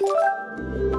Música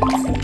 Música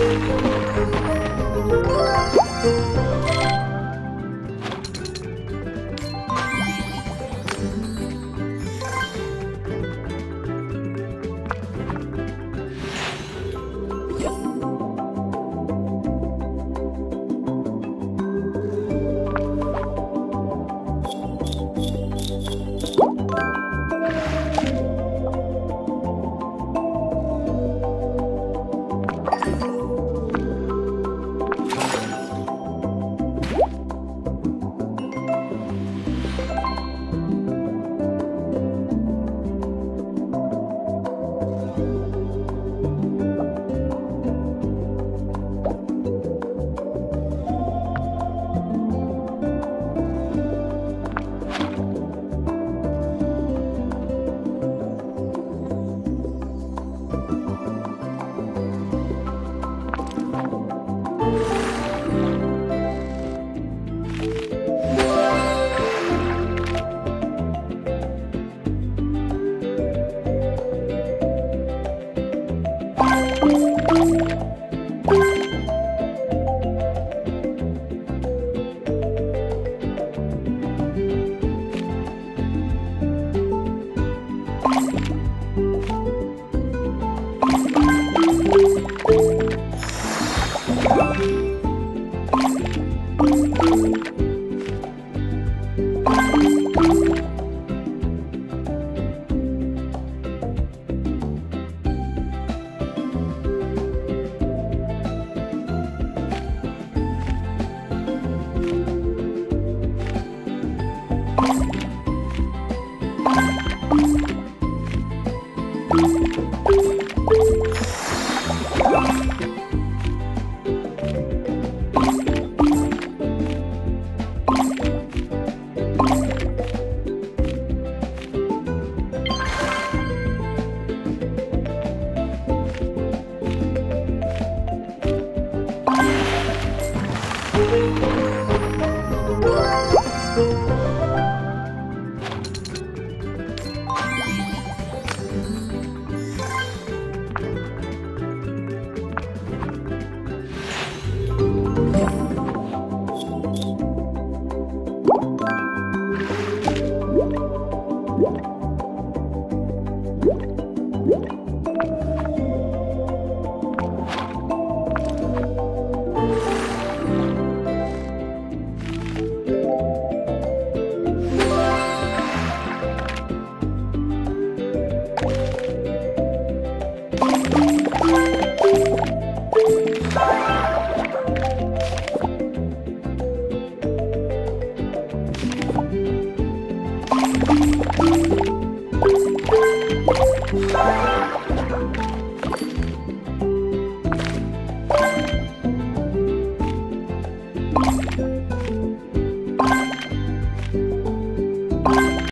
Música